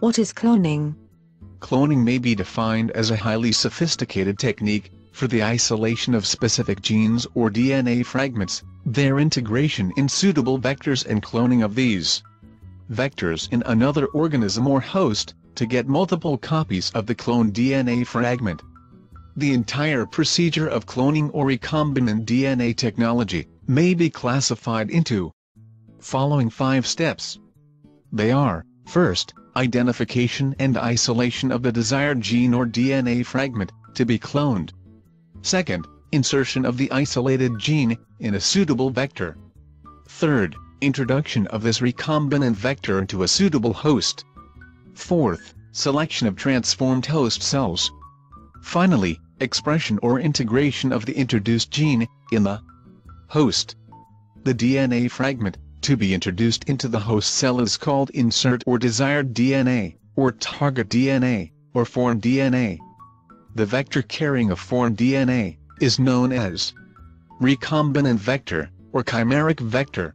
What is cloning? Cloning may be defined as a highly sophisticated technique for the isolation of specific genes or DNA fragments, their integration in suitable vectors and cloning of these vectors in another organism or host, to get multiple copies of the cloned DNA fragment. The entire procedure of cloning or recombinant DNA technology may be classified into following five steps. They are, first, identification and isolation of the desired gene or DNA fragment, to be cloned. Second, insertion of the isolated gene, in a suitable vector. Third, introduction of this recombinant vector into a suitable host. Fourth, selection of transformed host cells. Finally, expression or integration of the introduced gene, in the host. The DNA fragment, to be introduced into the host cell is called insert or desired DNA, or target DNA, or foreign DNA. The vector carrying a foreign DNA, is known as recombinant vector, or chimeric vector.